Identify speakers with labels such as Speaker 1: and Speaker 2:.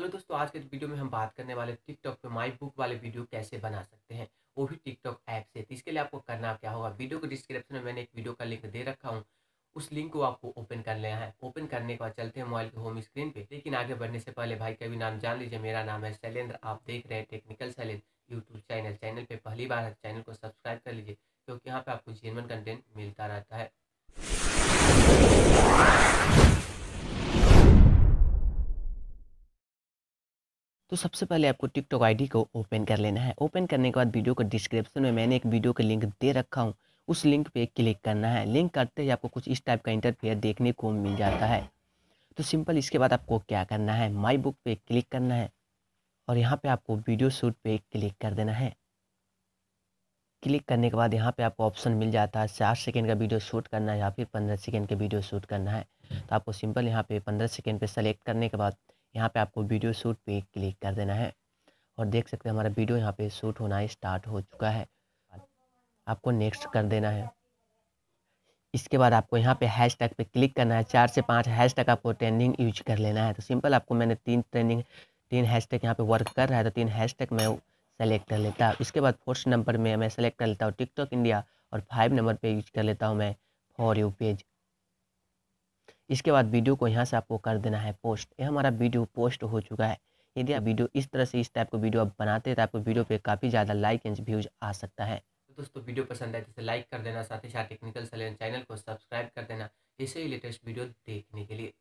Speaker 1: Hello दोस्तों, आज के वीडियो में हम बात करने वाले टिकटॉक पे माई बुक वाले वीडियो कैसे बना सकते हैं, वो भी टिकटॉक ऐप से। तो इसके लिए आपको करना क्या होगा, वीडियो को डिस्क्रिप्शन में मैंने एक वीडियो का लिंक दे रखा हूँ, उस लिंक को आपको ओपन कर लेना है। ओपन करने के बाद चलते हैं मोबाइल के होम स्क्रीन पे, लेकिन आगे बढ़ने से पहले भाई का भी नाम जान लीजिए, मेरा नाम है शैलेंद्र, आप देख रहे हैं technical Shailendra YouTube channel. Channel पे पहली बार है चैनल को सब्सक्राइब कर लीजिए, क्योंकि यहाँ पे आपको जेनवन कंटेंट मिलता रहता है। तो सबसे पहले आपको टिकटॉक आईडी को ओपन कर लेना है। ओपन करने के बाद वीडियो को डिस्क्रिप्शन में मैंने एक वीडियो का लिंक दे रखा हूँ। उस लिंक पे क्लिक करना है। लिंक करते ही आपको कुछ इस टाइप का इंटरफेयर देखने को मिल जाता है। तो सिंपल इसके बाद आपको क्या करना है? माई बुक पे क्लिक करना है और यहाँ पे आपको वीडियो शूट पे क्लिक कर देना है। क्लिक करने के बाद यहाँ पे आपको ऑप्शन मिल जाता है। चार सेकेंड का वीडियो शूट करना है या फिर पंद्रह सेकेंड का वीडियो शूट करना है। तो आपको सिंपल यहाँ पे पंद्रह सेकेंड पे सेलेक्ट करने के बाद यहाँ पे आपको वीडियो शूट पे क्लिक कर देना है। और देख सकते हैं हमारा वीडियो यहाँ पे शूट होना स्टार्ट हो चुका है। आपको नेक्स्ट कर देना है। इसके बाद आपको यहाँ पे हैश टैग पे क्लिक करना है। चार से पाँच हैश टैग आपको ट्रेंडिंग यूज़ कर लेना है। तो सिंपल आपको मैंने तीन ट्रेंडिंग, तीन हैश टैग यहाँ पे वर्क कर रहा है। तो तीन हैश टैग मैं सेलेक्ट कर लेता। हूँ इसके बाद फोर्थ नंबर में मैं सेलेक्ट कर लेता हूँ। टिकटॉक इंडिया और फाइव नंबर पे यूज़ कर लेता हूँ मैं फॉर यू पेज। इसके बाद वीडियो को यहाँ से आपको कर देना है पोस्ट। ये हमारा वीडियो पोस्ट हो चुका है। यदि आप वीडियो इस तरह से इस टाइप का वीडियो आप बनाते हैं तो आपको वीडियो पे काफ़ी ज़्यादा लाइक एंड व्यूज़ आ सकता है। तो दोस्तों, वीडियो पसंद आए तो इसे लाइक कर देना, साथ ही साथ टेक्निकल सैलेंट चैनल को सब्सक्राइब कर देना। इसे ही लेटेस्ट वीडियो देखने के लिए।